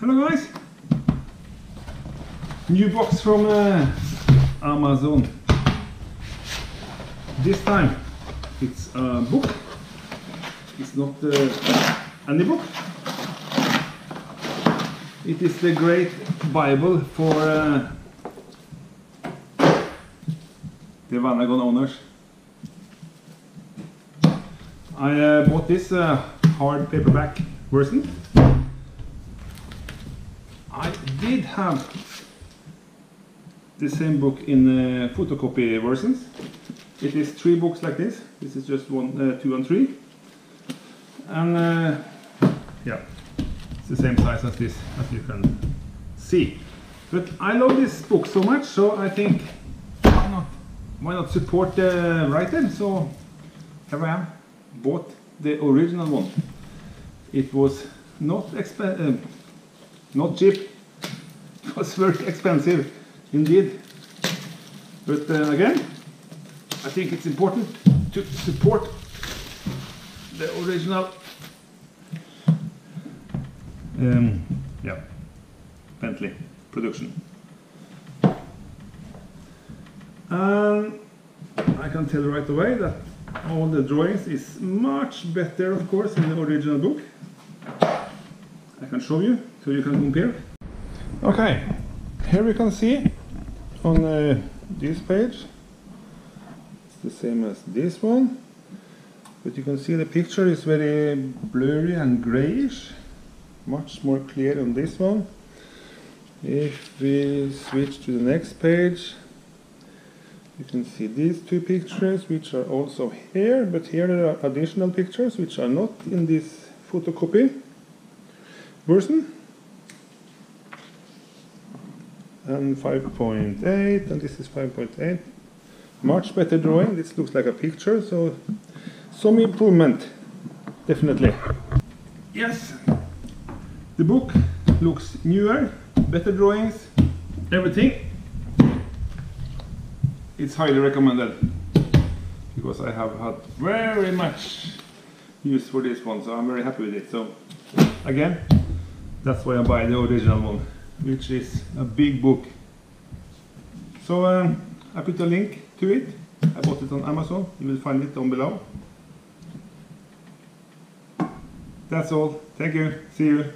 Hello guys! New box from uh, Amazon. This time it's a book. It's not uh, any book. It is the great Bible for uh, the Vanagon owners. I uh, bought this uh, hard paperback version. I did have the same book in uh, photocopy versions. It is three books like this. This is just one, uh, two, and three. And uh, yeah, it's the same size as this, as you can see. But I love this book so much, so I think why not, why not support the writer? So here I am, bought the original one. It was not expensive, not cheap. It was very expensive indeed. But uh, again, I think it's important to support the original um, yeah, Bentley production. And I can tell right away that all the drawings is much better of course in the original book. I can show you so you can compare. Okay, here you can see on uh, this page. It's the same as this one but you can see the picture is very blurry and grayish much more clear on this one. If we switch to the next page you can see these two pictures which are also here but here there are additional pictures which are not in this photocopy version and 5.8 and this is 5.8 much better drawing. This looks like a picture so some improvement definitely. Yes. The book looks newer better drawings everything. It's highly recommended because I have had very much use for this one so I'm very happy with it. So again that's why I buy the original one which is a big book. So um, I put a link to it. I bought it on Amazon. You will find it down below. That's all. Thank you. See you.